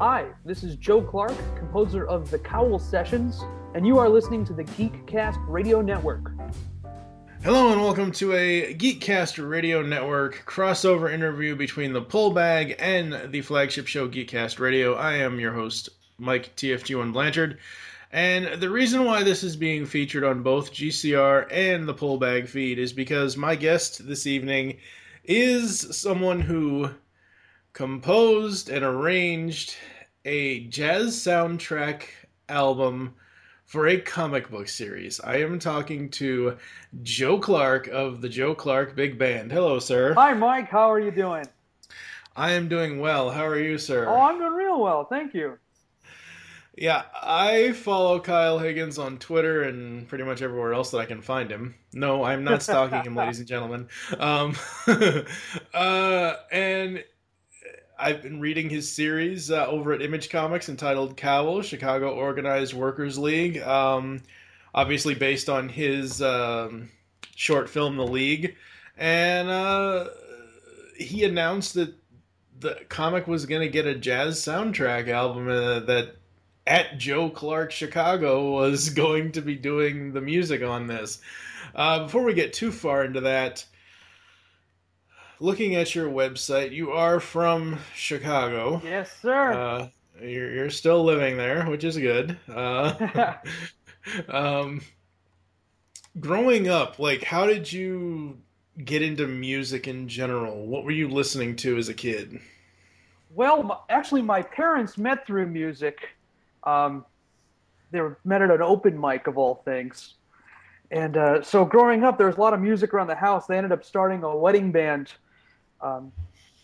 Hi, this is Joe Clark, composer of The Cowl Sessions, and you are listening to the Geekcast Radio Network. Hello and welcome to a Geekcast Radio Network crossover interview between the Pullbag and the flagship show Geekcast Radio. I am your host, Mike TFG1 Blanchard. And the reason why this is being featured on both GCR and the Pullbag feed is because my guest this evening is someone who composed and arranged a jazz soundtrack album for a comic book series. I am talking to Joe Clark of the Joe Clark Big Band. Hello, sir. Hi, Mike. How are you doing? I am doing well. How are you, sir? Oh, I'm doing real well. Thank you. Yeah, I follow Kyle Higgins on Twitter and pretty much everywhere else that I can find him. No, I'm not stalking him, ladies and gentlemen. Um, uh, and I've been reading his series uh, over at Image Comics entitled Cowl, Chicago Organized Workers League. Um, obviously based on his um, short film, The League. And uh, he announced that the comic was going to get a jazz soundtrack album uh, that at Joe Clark Chicago was going to be doing the music on this. Uh, before we get too far into that, looking at your website, you are from Chicago. Yes, sir. Uh, you're, you're still living there, which is good. Uh, um, growing up, like, how did you get into music in general? What were you listening to as a kid? Well, actually, my parents met through music. Um, they were met at an open mic of all things. And uh, so growing up, there was a lot of music around the house. They ended up starting a wedding band. Um,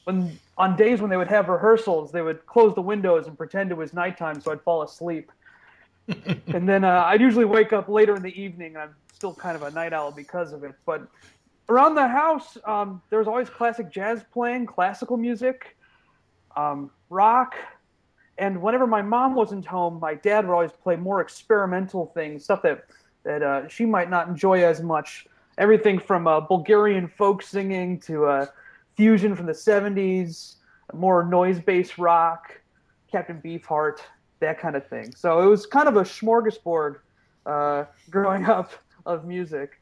when on days when they would have rehearsals, they would close the windows and pretend it was nighttime, so I'd fall asleep. and then uh, I'd usually wake up later in the evening, and I'm still kind of a night owl because of it. But around the house, um, there was always classic jazz playing, classical music, um, rock, and whenever my mom wasn't home, my dad would always play more experimental things, stuff that that uh, she might not enjoy as much. Everything from uh, Bulgarian folk singing to uh, fusion from the '70s, more noise-based rock, Captain Beefheart, that kind of thing. So it was kind of a smorgasbord uh, growing up of music.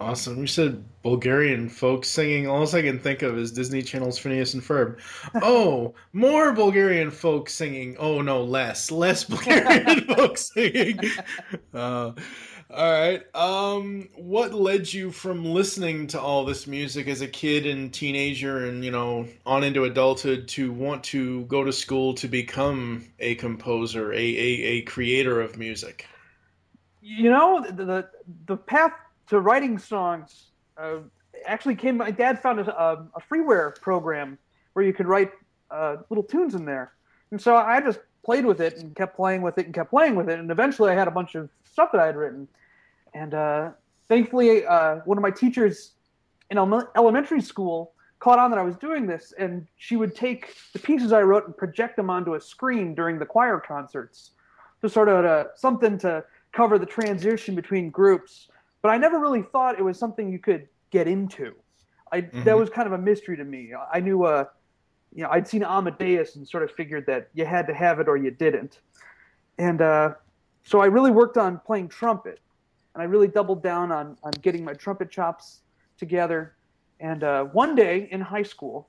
Awesome. You said Bulgarian folk singing. All I can think of is Disney Channel's Phineas and Ferb. Oh, more Bulgarian folk singing. Oh no, less, less Bulgarian folk singing. Uh, all right. Um, what led you from listening to all this music as a kid and teenager, and you know, on into adulthood, to want to go to school to become a composer, a a, a creator of music? You know, the the, the path to writing songs uh, actually came. My dad found a, a, freeware program where you could write uh, little tunes in there, and so I just played with it and kept playing with it and kept playing with it, and eventually I had a bunch of stuff that I had written, and uh, thankfully uh, one of my teachers in elementary school caught on that I was doing this, and she would take the pieces I wrote and project them onto a screen during the choir concerts, to sort of uh, something to cover the transition between groups but I never really thought it was something you could get into. I mm-hmm. that was kind of a mystery to me. I knew, uh, you know, I'd seen Amadeus and sort of figured that you had to have it or you didn't, and uh, so I really worked on playing trumpet, and I really doubled down on on getting my trumpet chops together. And uh, one day in high school,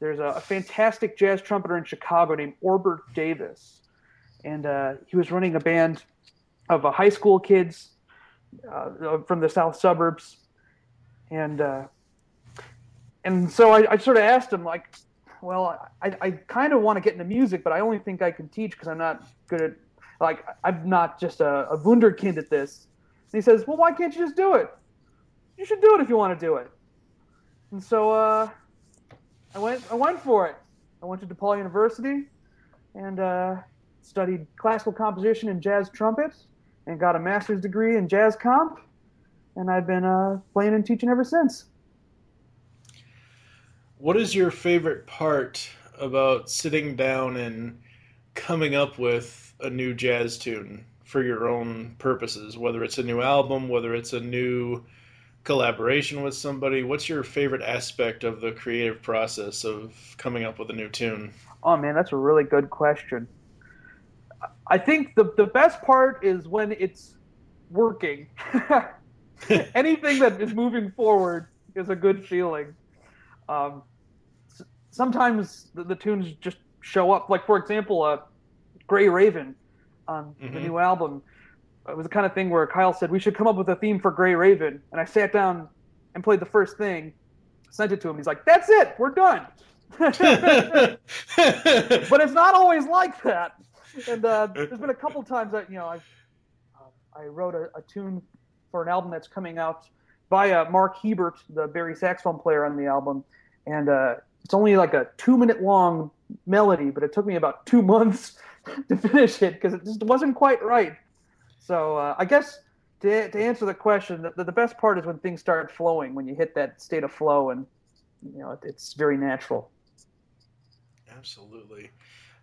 there's a, a, fantastic jazz trumpeter in Chicago named Orbert Davis, and uh, he was running a band of uh, high school kids uh, from the south suburbs, and uh, and so I, I, sort of asked him like, well, I, I kind of want to get into music, but I only think I can teach because I'm not good at like I'm not just a, a wunderkind at this. And he says, well, why can't you just do it? You should do it if you want to do it. And so uh, I went I went for it. I went to DePaul University and uh, studied classical composition and jazz trumpet and got a master's degree in jazz comp, and I've been uh, playing and teaching ever since. What is your favorite part about sitting down and coming up with a new jazz tune for your own purposes, whether it's a new album, whether it's a new collaboration with somebody? What's your favorite aspect of the creative process of coming up with a new tune? Oh man, that's a really good question. I think the the best part is when it's working. Anything that is moving forward is a good feeling. Um, sometimes the, the, tunes just show up. Like for example, uh, "Grey Raven" on mm-hmm. the new album. It was the kind of thing where Kyle said we should come up with a theme for Grey Raven, and I sat down and played the first thing, sent it to him. He's like, "That's it, we're done." but it's not always like that. And uh, there's been a couple times that you know I uh, I wrote a, a, tune for an album that's coming out by uh, Mark Hebert, the bari saxophone player on the album, and uh, it's only like a two minute long melody, but it took me about two months to finish it because it just wasn't quite right. So uh, I guess to, to answer the question, the, the best part is when things start flowing, when you hit that state of flow, and you know it, it's very natural. Absolutely.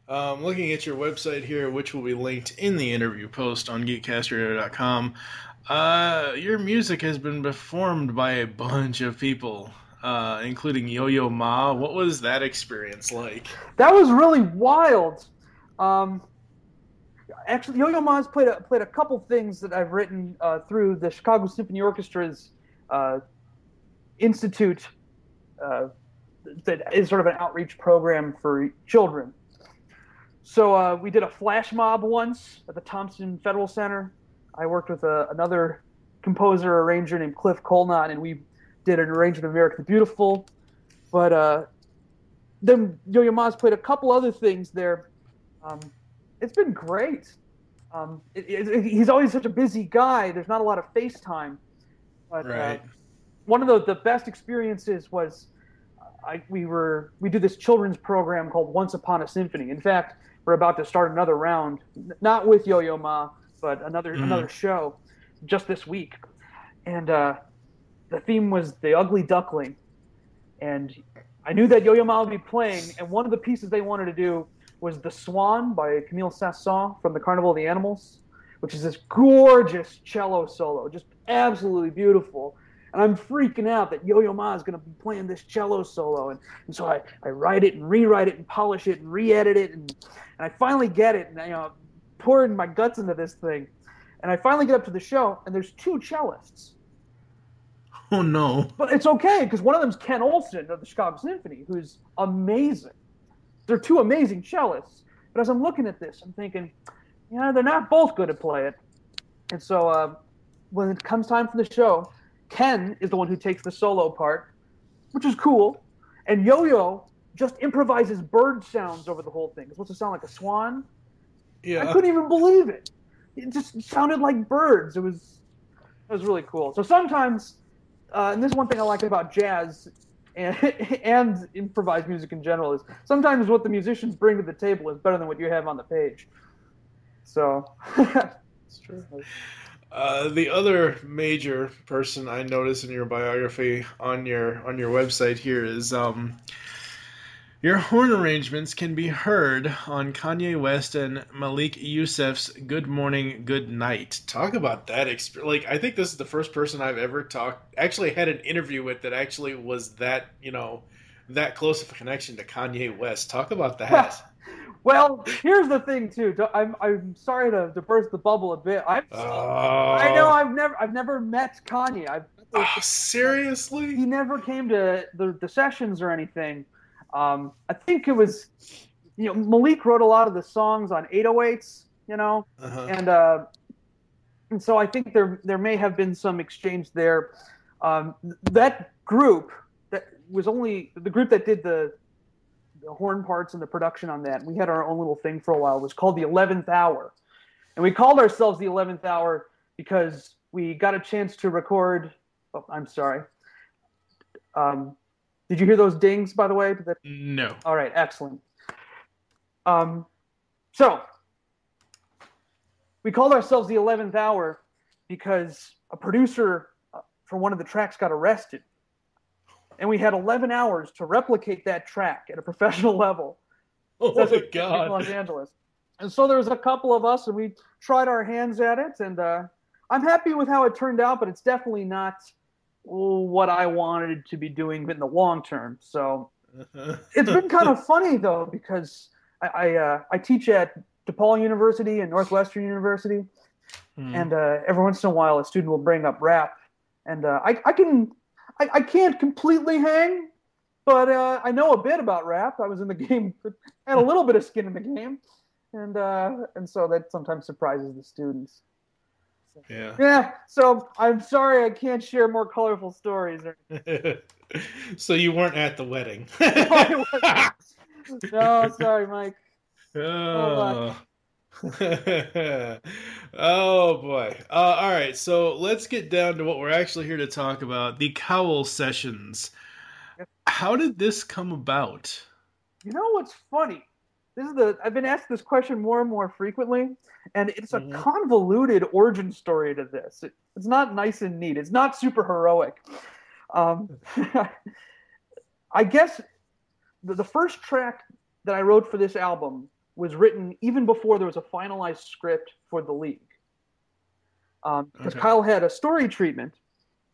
Um, looking at your website here, which will be linked in the interview post on geekcastradio.com, uh, your music has been performed by a bunch of people, uh, including Yo Yo Ma. What was that experience like? That was really wild. Um, actually, Yo Yo Ma's played a, played a couple things that I've written uh, through the Chicago Symphony Orchestra's uh, Institute uh, that is sort of an outreach program for children. So uh, we did a flash mob once at the Thompson Federal Center. I worked with a, uh, another composer arranger named Cliff Colnott, and we did an arrangement of America the Beautiful. But uh, then Yo-Yo Ma's played a couple other things there. Um, it's been great. Um, it, it, it, he's always such a busy guy. There's not a lot of FaceTime. But uh, right. uh, one of the, the best experiences was I, we were we do this children's program called Once Upon a Symphony. In fact, we're about to start another round, not with Yo Yo Ma, but another mm. another show, just this week, and uh, the theme was the Ugly Duckling, and I knew that Yo Yo Ma would be playing, and one of the pieces they wanted to do was The Swan by Camille Saint-Saëns from the Carnival of the Animals, which is this gorgeous cello solo, just absolutely beautiful and I'm freaking out that Yo-Yo Ma is going to be playing this cello solo, and, and so I, I write it and rewrite it and polish it and re-edit it, and, and I finally get it, and you know, pouring my guts into this thing, and I finally get up to the show, and there's two cellists. Oh no! But it's okay because one of them's Ken Olsen of the Chicago Symphony, who's amazing. They're two amazing cellists. But as I'm looking at this, I'm thinking, yeah, they're not both good at play it. And so uh, when it comes time for the show, Ken is the one who takes the solo part, which is cool. And Yo Yo just improvises bird sounds over the whole thing. It's supposed to sound like a swan. Yeah. I couldn't even believe it. It just sounded like birds. It was it was really cool. So sometimes, uh, and this is one thing I like about jazz and, and improvised music in general is sometimes what the musicians bring to the table is better than what you have on the page. So it's true. Uh, the other major person I noticed in your biography on your on your website here is um, your horn arrangements can be heard on Kanye West and Malik Yusef's "Good Morning, Good Night." Talk about that experience! Like, I think this is the first person I've ever talked, actually had an interview with that actually was that you know that close of a connection to Kanye West. Talk about that. Well, here's the thing too. I'm I'm sorry to, to burst the bubble a bit. i I know I've never I've never met Kanye. I've oh, seriously. He never came to the, the sessions or anything. Um, I think it was, you know, Malik wrote a lot of the songs on 808s, you know, uh-huh. and uh, and so I think there there may have been some exchange there. Um, that group that was only the group that did the the horn parts and the production on that. We had our own little thing for a while. It was called the Eleventh Hour, and we called ourselves the Eleventh Hour because we got a chance to record. Oh, I'm sorry. Um, did you hear those dings, by the way? That... No. All right, excellent. Um, so we called ourselves the Eleventh Hour because a producer uh, for one of the tracks got arrested and we had 11 hours to replicate that track at a professional level. Oh my god! Los Angeles, and so there was a couple of us, and we tried our hands at it, and uh, I'm happy with how it turned out, but it's definitely not what I wanted to be doing in the long term. So it's been kind of funny though because I I, uh, I teach at DePaul University and Northwestern University, mm. and uh, every once in a while a student will bring up rap, and uh, I I can I, I can't completely hang, but uh, I know a bit about rap. I was in the game, had a little bit of skin in the game, and uh, and so that sometimes surprises the students. Yeah. Yeah. So I'm sorry I can't share more colorful stories. so you weren't at the wedding. no, sorry, Mike. Oh. oh boy. Uh, all right, so let's get down to what we're actually here to talk about the Cowl sessions. How did this come about? You know what's funny? This is the I've been asked this question more and more frequently, and it's a mm-hmm. convoluted origin story to this. It, it's not nice and neat. It's not super heroic. Um, I guess the, the first track that I wrote for this album was written even before there was a finalized script for the league. Because um, okay. Kyle had a story treatment,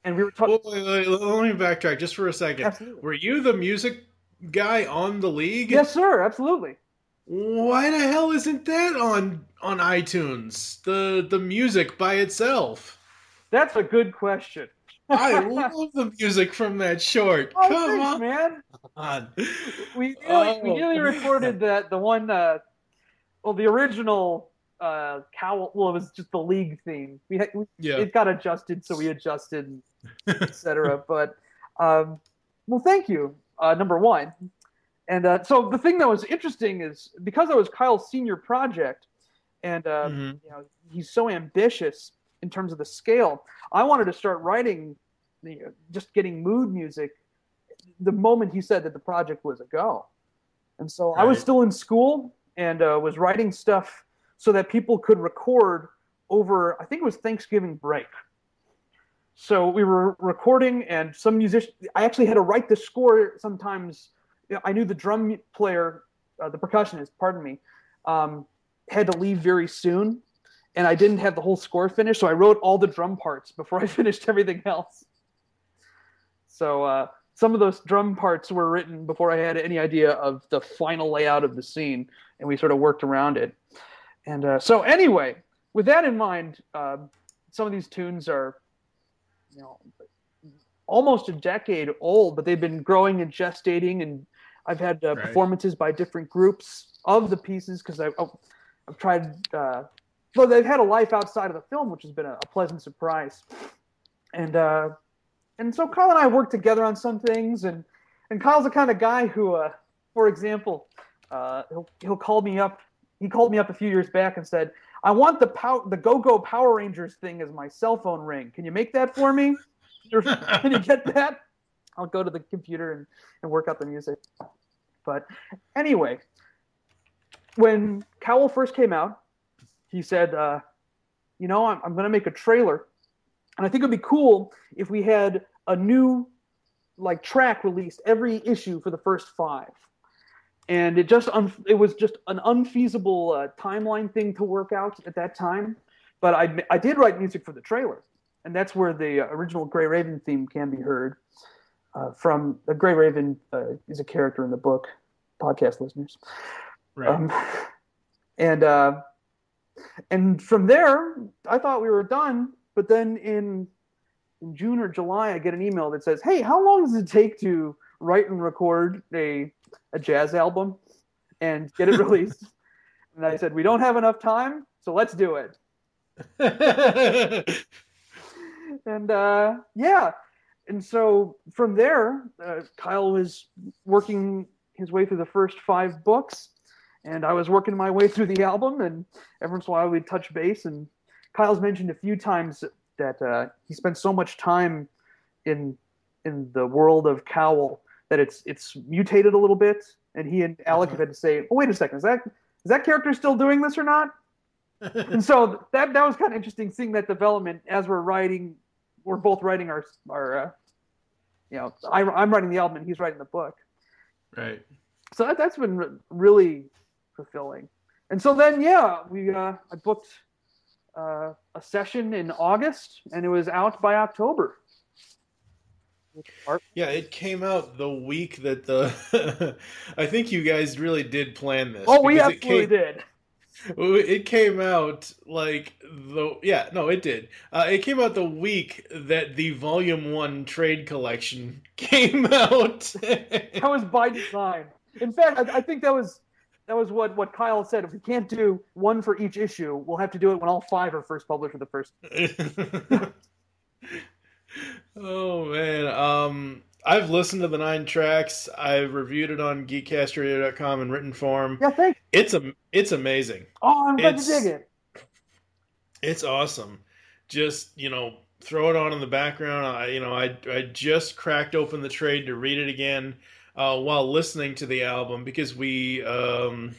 and we were talking. Well, let me backtrack just for a second. Absolutely. Were you the music guy on the league? Yes, sir. Absolutely. Why the hell isn't that on on iTunes? The the music by itself. That's a good question. I love the music from that short. Oh, Come thanks, on, man. We nearly, oh. we nearly recorded that the one uh, well, the original uh, cowl. Well, it was just the league theme. We, had, we yeah. it got adjusted, so we adjusted, etc. but um, well, thank you. Uh, number one, and uh, so the thing that was interesting is because I was Kyle's senior project, and uh, mm-hmm. you know he's so ambitious in terms of the scale. I wanted to start writing, you know, just getting mood music the moment he said that the project was a go. And so right. I was still in school and uh, was writing stuff so that people could record over, I think it was Thanksgiving break. So we were recording, and some musician. I actually had to write the score. Sometimes I knew the drum player, uh, the percussionist, pardon me, um, had to leave very soon, and I didn't have the whole score finished. So I wrote all the drum parts before I finished everything else. So uh, some of those drum parts were written before I had any idea of the final layout of the scene, and we sort of worked around it. And uh, so, anyway, with that in mind, uh, some of these tunes are, you know, almost a decade old, but they've been growing and gestating. And I've had uh, right. performances by different groups of the pieces because I've, oh, I've tried. Uh, well, they've had a life outside of the film, which has been a, a pleasant surprise. And uh, and so Kyle and I work together on some things, and and Kyle's the kind of guy who, uh, for example, uh, he'll he'll call me up. He called me up a few years back and said, "I want the pow- the Go Go Power Rangers thing as my cell phone ring. Can you make that for me? Can you get that?" I'll go to the computer and, and work out the music. But anyway, when Cowl first came out, he said, uh, "You know, I'm, I'm going to make a trailer and I think it'd be cool if we had a new like track released every issue for the first five. And it just un- it was just an unfeasible uh, timeline thing to work out at that time. But I I did write music for the trailer, and that's where the original Grey Raven theme can be heard. Uh, from the Grey Raven uh, is a character in the book, podcast listeners. Right. Um, and uh, and from there, I thought we were done, but then in in June or July, I get an email that says, "Hey, how long does it take to write and record a a jazz album and get it released?" and I said, "We don't have enough time, so let's do it." and uh, yeah, and so from there, uh, Kyle was working his way through the first five books, and I was working my way through the album. And every once in a while, we'd touch base and Kyle's mentioned a few times that uh, he spent so much time in in the world of Cowl that it's it's mutated a little bit, and he and Alec uh-huh. have had to say, "Oh, wait a second, is that is that character still doing this or not?" and so that that was kind of interesting seeing that development as we're writing. We're both writing our our, uh, you know, I, I'm writing the album and he's writing the book. Right. So that, that's been re- really fulfilling. And so then, yeah, we uh, I booked uh, a session in August, and it was out by October. Yeah, it came out the week that the. I think you guys really did plan this. Oh, we absolutely came, did. It came out like the yeah no it did. Uh, it came out the week that the Volume One trade collection came out. that was by design. In fact, I, I think that was that was what what Kyle said. If we can't do one for each issue, we'll have to do it when all five are first published for the first. oh man, um, I've listened to the nine tracks. I've reviewed it on geekcastradio.com in written form. Yeah, thanks. It's a it's amazing. Oh, I'm glad to dig it. It's awesome. Just you know, throw it on in the background. I you know I I just cracked open the trade to read it again uh, while listening to the album because we um,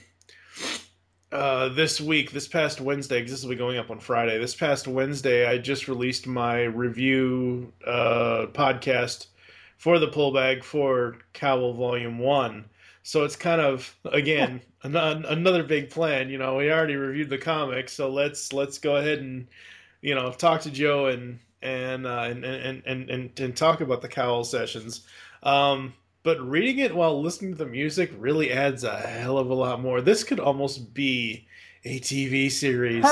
uh, this week, this past Wednesday, because this will be going up on Friday. This past Wednesday, I just released my review uh, podcast for the pullbag for Cowl Volume One. So it's kind of again another big plan. You know, we already reviewed the comic, so let's let's go ahead and you know talk to Joe and and uh, and, and, and and and talk about the Cowl sessions. Um, but reading it while listening to the music really adds a hell of a lot more. This could almost be a TV series.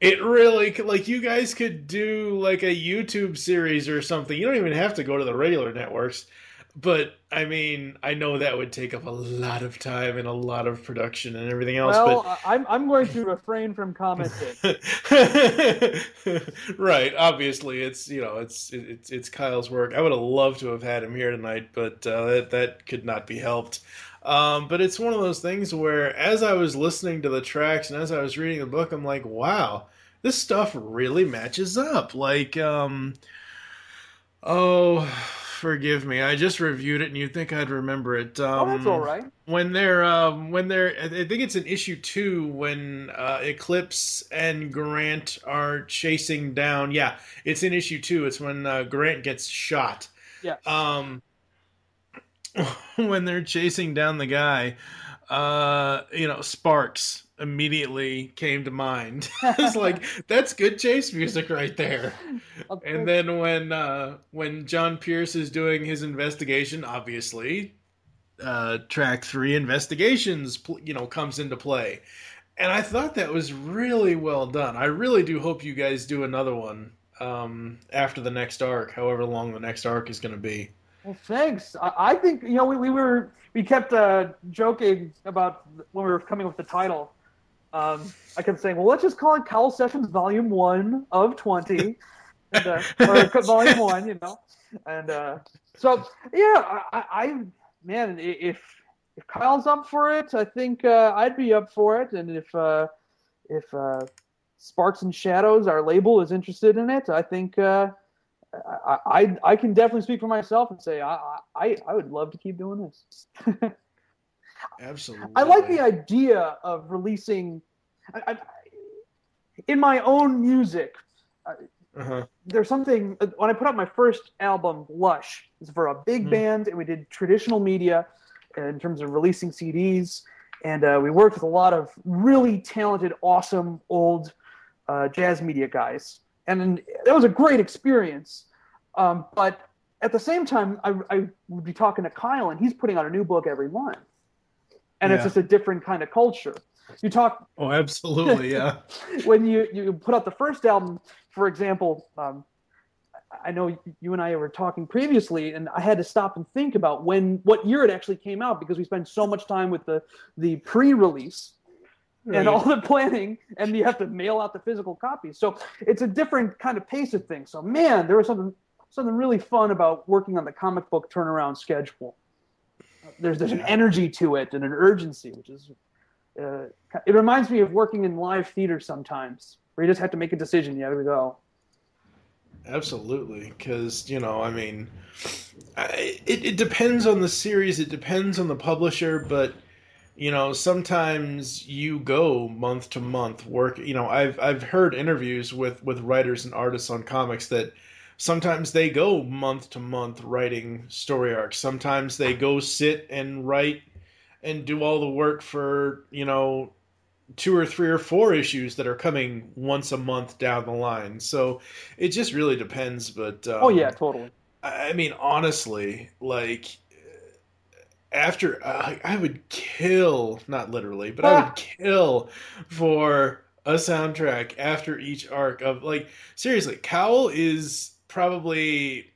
It really could, like you guys could do like a YouTube series or something. You don't even have to go to the regular networks. But I mean, I know that would take up a lot of time and a lot of production and everything else. Well, but... I'm I'm going to refrain from commenting. right, obviously, it's you know it's it's it's Kyle's work. I would have loved to have had him here tonight, but uh, that that could not be helped. Um, but it's one of those things where, as I was listening to the tracks and as I was reading the book, I'm like, wow, this stuff really matches up. Like, um, oh forgive me. I just reviewed it, and you'd think I'd remember it. Um, oh, that's all right. When they're um, when they're, I think it's an issue two when uh, Eclipse and Grant are chasing down. Yeah, it's in issue two. It's when uh, Grant gets shot. Yeah. Um, when they're chasing down the guy, uh, you know, Sparks immediately came to mind. it's like that's good chase music right there. And then when uh, when John Pierce is doing his investigation, obviously, uh, track three investigations, you know, comes into play. And I thought that was really well done. I really do hope you guys do another one um, after the next arc, however long the next arc is going to be. Well, thanks. I, I, think you know we, we were we kept uh, joking about when we were coming up with the title um, I kept saying, well, let's just call it Cowl Sessions Volume 1 of 20, and, uh, or Volume 1, you know. And uh, so, yeah, I, I, man, if if Kyle's up for it, I think uh, I'd be up for it. And if uh, if uh, Sparks and Shadows, our label, is interested in it, I think uh, I, I, I can definitely speak for myself and say I, I, I would love to keep doing this. Absolutely. I like the idea of releasing. I, I, in my own music, uh-huh. there's something. When I put out my first album, Lush, it's for a big mm. band, and we did traditional media in terms of releasing CDs, and uh, we worked with a lot of really talented, awesome old uh, jazz media guys, and that was a great experience. Um, but at the same time, I, I would be talking to Kyle, and he's putting out a new book every month and yeah. it's just a different kind of culture. You talk. Oh, absolutely, yeah. when you you put out the first album, for example, um, I know you and I were talking previously, and I had to stop and think about when what year it actually came out because we spent so much time with the the pre-release right. and all the planning, and you have to mail out the physical copies. So it's a different kind of pace of things. So man, there was something something really fun about working on the comic book turnaround schedule there's there's an energy to it and an urgency, which is uh, it reminds me of working in live theater sometimes, where you just have to make a decision. Yeah, there we go. Absolutely, because you know, I mean, I, it it depends on the series, it depends on the publisher, but you know, sometimes you go month to month work. You know, I've I've heard interviews with with writers and artists on comics that sometimes they go month to month writing story arcs. Sometimes they go sit and write and do all the work for, you know, two or three or four issues that are coming once a month down the line. So it just really depends. But um, oh yeah, totally. I mean, honestly, like after uh, I would kill, not literally, but I would kill for a soundtrack after each arc of like seriously, Cowl is probably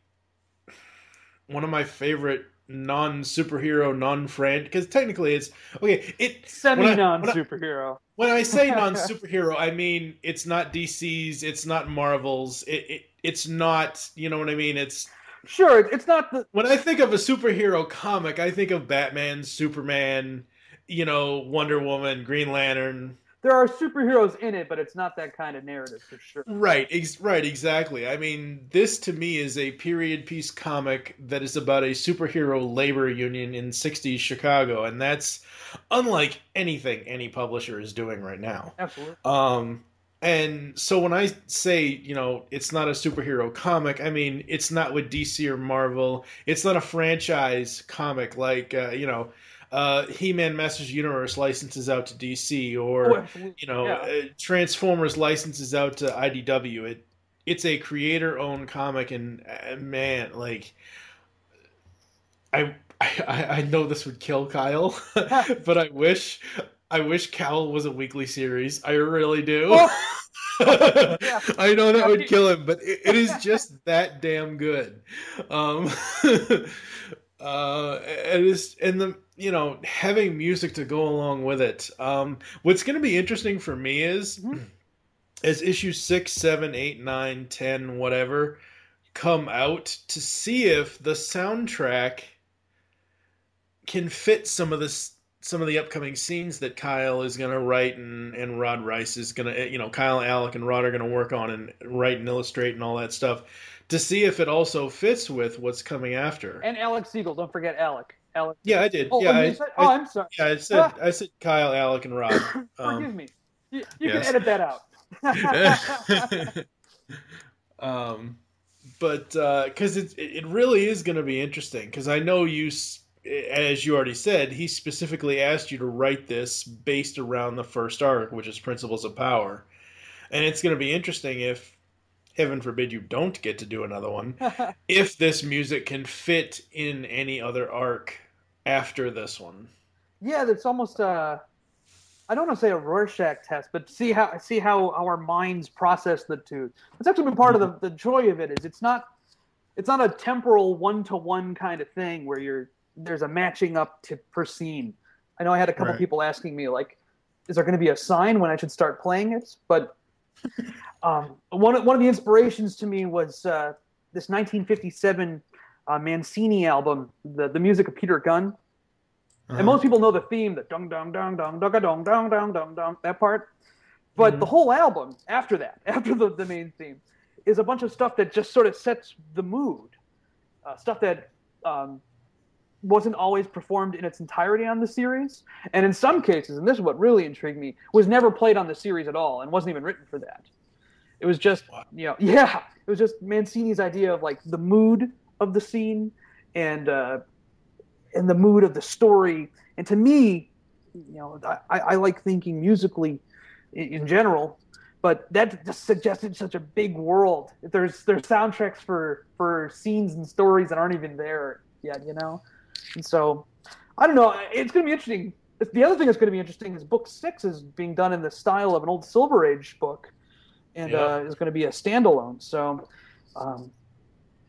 one of my favorite non superhero, non friend because technically it's okay. It semi non superhero. When, when I say non superhero, I mean it's not DC's, it's not Marvel's, it, it it's not you know what I mean. It's sure it's not the. When I think of a superhero comic, I think of Batman, Superman, you know, Wonder Woman, Green Lantern, there are superheroes in it, but it's not that kind of narrative for sure. Right, ex- right, exactly. I mean, this to me is a period piece comic that is about a superhero labor union in 60s Chicago, and that's unlike anything any publisher is doing right now. Absolutely. Um, and so when I say, you know, it's not a superhero comic, I mean, it's not with DC or Marvel. It's not a franchise comic like, uh, you know, uh, He-Man Masters Universe licenses out to DC, or oh, you know, yeah. uh, Transformers licenses out to IDW. It it's a creator-owned comic, and uh, man, like I, I I know this would kill Kyle, but I wish I wish Cowl was a weekly series. I really do. Oh. yeah. I know that would kill him, but it, it is just that damn good. Um, uh, and it's and the you know having music to go along with it. Um, what's going to be interesting for me is mm-hmm. as issues six, seven, eight, nine, ten, whatever come out to see if the soundtrack can fit some of this some of the upcoming scenes that Kyle is going to write and, and Rod Reis is going to, you know, Kyle, Alec, and Rod are going to work on and write and illustrate and all that stuff to see if it also fits with what's coming after. And Alec Siegel, don't forget Alec. Alec. Yeah, I did. Oh, yeah, I, said, oh, I, am sorry. Yeah, I said ah. I said Kyle, Alec, and Rob. Um, Forgive me. You, you yes. can edit that out. um, but because uh, it it really is going to be interesting because I know you as you already said, he specifically asked you to write this based around the first arc, which is Principles of Power. And it's going to be interesting if heaven forbid you don't get to do another one, if this music can fit in any other arc after this one. Yeah, that's almost a. Uh, don't want to say a Rorschach test, but see how see how our minds process the two. That's actually been part of the, mm-hmm. the joy of it. Is it's not it's not a temporal one to one kind of thing where you're there's a matching up to per scene. I know I had a couple right. people asking me like, is there going to be a sign when I should start playing it? But um, one of, one of the inspirations to me was uh, this 1957 uh, Mancini album, the the music of Peter Gunn. Uh-huh. And most people know the theme, the dong dong dong dong dong dong dong dong dong dong that part. But mm-hmm. the whole album after that, after the, the main theme, is a bunch of stuff that just sort of sets the mood. Uh, stuff that um, wasn't always performed in its entirety on the series, and in some cases, and this is what really intrigued me, was never played on the series at all and wasn't even written for that. It was just, you know, yeah, it was just Mancini's idea of like the mood of the scene and uh, and the mood of the story. And to me, you know, I, I like thinking musically in, in general, but that just suggested such a big world. There's there's soundtracks for for scenes and stories that aren't even there yet, you know. And so, I don't know. It's going to be interesting. The other thing that's going to be interesting is book six is being done in the style of an old Silver Age book, and yep. uh, is going to be a standalone. So, um,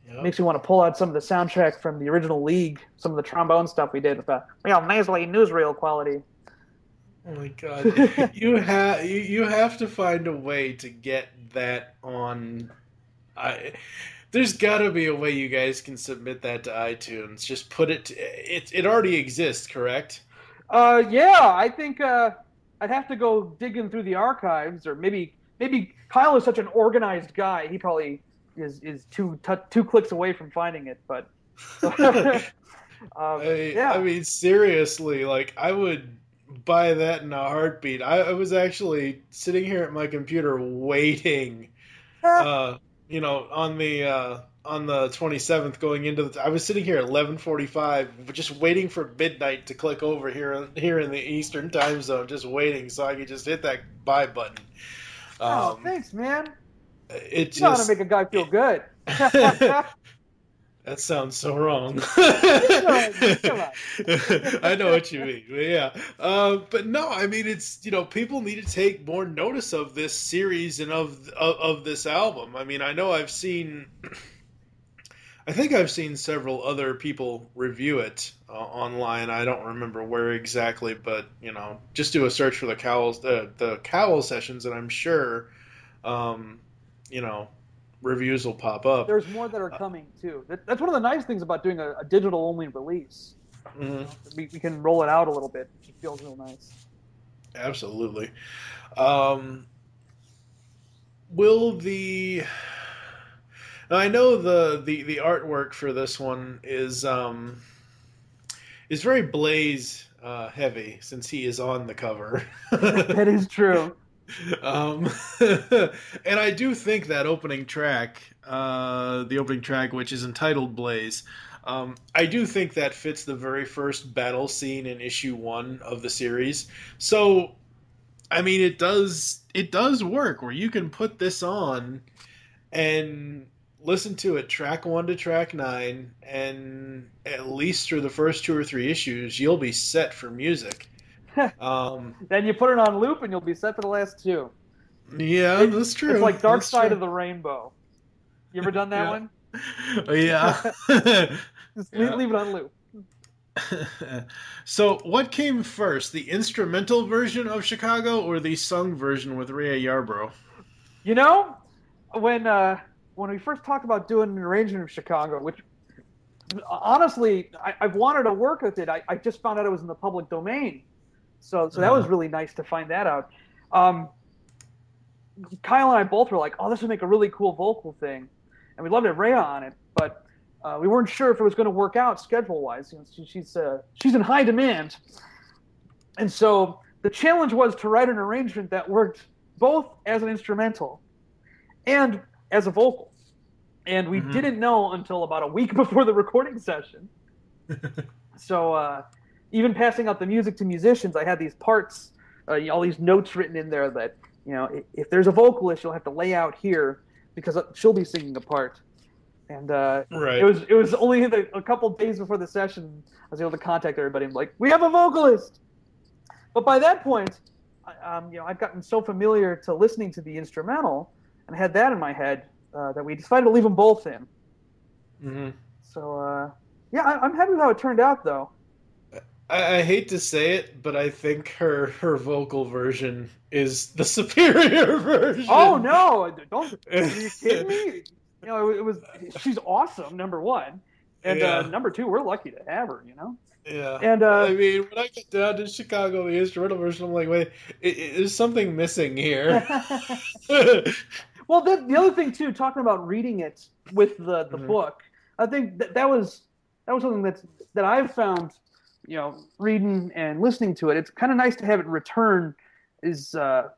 yep. makes me want to pull out some of the soundtrack from the original League, some of the trombone stuff we did with a real nasally newsreel quality. Oh my god! you have you, you have to find a way to get that on. I there's got to be a way you guys can submit that to iTunes. Just put it. To, it it already exists, correct? Uh, yeah. I think uh, I'd have to go digging through the archives, or maybe maybe Kyle is such an organized guy. He probably is is two t- two clicks away from finding it. But um, I, yeah. I mean, seriously, like I would buy that in a heartbeat. I, I was actually sitting here at my computer waiting. uh, you know, on the uh, on the 27th going into the I was sitting here at 11:45 just waiting for midnight to click over here here in the Eastern time zone just waiting so I could just hit that buy button. Oh, um, oh, thanks, man. It you just know how to make a guy feel it, good. That sounds so wrong. I know what you mean. But yeah. Uh, but no, I mean, it's, you know, people need to take more notice of this series and of, of, of this album. I mean, I know I've seen. I think I've seen several other people review it uh, online. I don't remember where exactly, but you know, just do a search for the Cowles, the the Cowl sessions, and I'm sure, um, you know, reviews will pop up. There's more that are uh, coming too. That, that's one of the nice things about doing a, a digital only release. Mm-hmm. we, we, can roll it out a little bit. It feels real nice. Absolutely. Um, will the I know the, the, the artwork for this one is um, is very Blaze uh, heavy since he is on the cover. that is true. Um, and I do think that opening track, uh, the opening track, which is entitled Blaze, um, I do think that fits the very first battle scene in issue one of the series. So, I mean, it does it does work where you can put this on and listen to it track one to track nine, and at least through the first two or three issues, you'll be set for music. Um, then you put it on loop and you'll be set for the last two. Yeah, it, that's true. It's like Dark that's Side true. of the Rainbow. You ever done that one? yeah. Just. Leave, leave it on loop. so, what came first, the instrumental version of Chicago or the sung version with Rhea Yarbrough? You know, when uh, when we first talked about doing an arrangement of Chicago, which honestly I, have wanted to work with it, I, I, just found out it was in the public domain. So, so that was really nice to find that out. Um, Kyle and I both were like, "Oh, this would make a really cool vocal thing," and we'd love to have Rhea on it, but uh, we weren't sure if it was going to work out schedule wise. You know, she, she's uh, she's in high demand, and so the challenge was to write an arrangement that worked both as an instrumental and as a vocal, and we mm-hmm. didn't know until about a week before the recording session. so uh, even passing out the music to musicians, I had these parts, uh, all these notes written in there that you know, if, if, there's a vocalist, you'll have to lay out here because she'll be singing a part. And uh, right. it was it was only the, a couple days before the session I was able to contact everybody. I'm like, we have a vocalist. But by that point, I, um, you know, I've gotten so familiar to listening to the instrumental and had that in my head uh, that we decided to leave them both in. Mm-hmm. So uh, yeah, I, am happy with how it turned out, though. I, I, hate to say it, but I think her her vocal version is the superior version. Oh no! Don't are you kidding me? You know, it, was she's awesome. Number one, and uh, yeah. uh, number two, we're lucky to have her. You know. Yeah. And uh, I mean, when I get down to Chicago, the instrumental version, I'm like, wait, it, it, there's something missing here. well, the, the other thing too, talking about reading it with the the mm-hmm. book, I think that that was that was something that's that I've found you know, reading and listening to it, it's kind of nice to have it return is uh,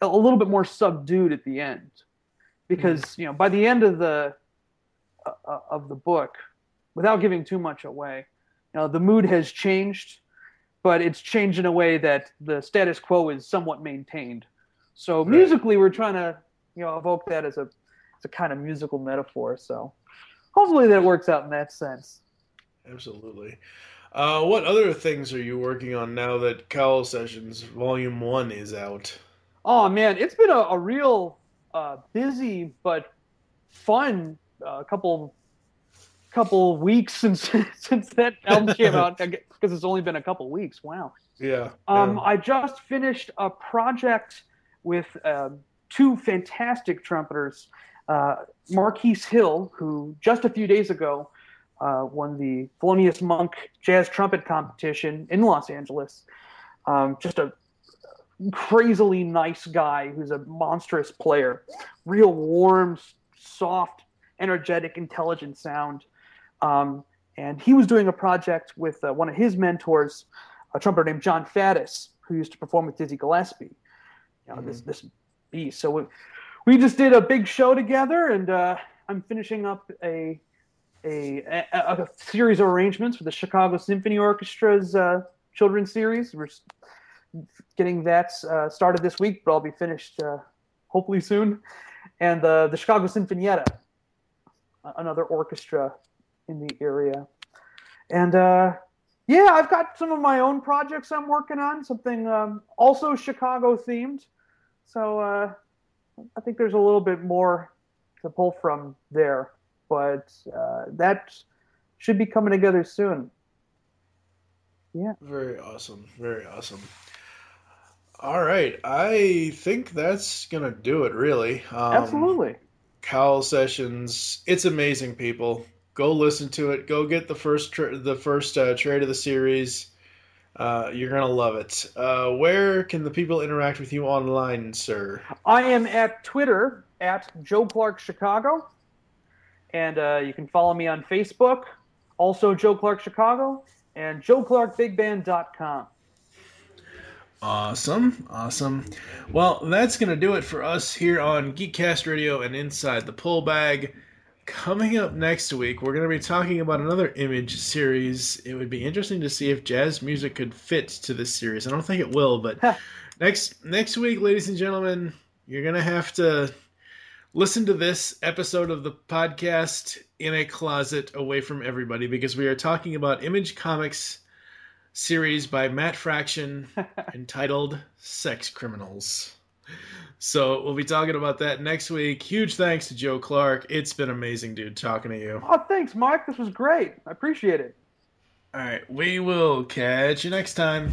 a little bit more subdued at the end, because mm. you know by the end of the uh, uh, of the book, without giving too much away, you know the mood has changed, but it's changed in a way that the status quo is somewhat maintained. So musically, we're trying to you know evoke that as a as a kind of musical metaphor. So hopefully that works out in that sense. Absolutely. Uh, what other things are you working on now that Cowl Sessions Volume One is out? Oh man, it's been a, a real uh, busy but fun uh, couple couple weeks since since that album came out because it's only been a couple weeks. Wow. Yeah. Um, yeah. I just finished a project with uh, two fantastic trumpeters, uh, Marquis Hill, who just a few days ago uh, won the Thelonious Monk Jazz Trumpet Competition in Los Angeles. Um, just a crazily nice guy who's a monstrous player. Real warm, soft, energetic, intelligent sound. Um, and he was doing a project with uh, one of his mentors, a trumpeter named Jon Faddis, who used to perform with Dizzy Gillespie. You know, mm-hmm. this this beast. So we, we just did a big show together, and uh, I'm finishing up a a, a, a, series of arrangements for the Chicago Symphony Orchestra's uh, children's series. We're getting that uh, started this week, but I'll be finished uh, hopefully soon. And the the Chicago Sinfonietta, another orchestra in the area. And uh, yeah, I've got some of my own projects I'm working on, something um, also Chicago themed. So uh, I think there's a little bit more to pull from there, but uh, that should be coming together soon. Yeah. Very awesome. Very awesome. All right. I think that's going to do it, really. Um, Absolutely. C.O.W.L. Sessions. It's amazing, people. Go listen to it. Go get the first tra- the first uh, trade of the series. Uh, you're gonna love it. Uh, where can the people interact with you online, sir? I am at Twitter at Joe Clark Chicago, and uh, you can follow me on Facebook, also Joe Clark Chicago, and JoeClarkBigBand.com. Awesome, awesome. Well, that's gonna do it for us here on Geekcast Radio and Inside the Pull Bag. Coming up next week, we're going to be talking about another image series. It would be interesting to see if jazz music could fit to this series. I don't think it will, but next next week, ladies and gentlemen, you're going to have to listen to this episode of the podcast in a closet away from everybody because we are talking about Image Comics series by Matt Fraction entitled Sex Criminals. So we'll be talking about that next week. Huge thanks to Joe Clark. It's been amazing, dude, talking to you. Oh, thanks, Mike. This was great. I appreciate it. All right, we will catch you next time.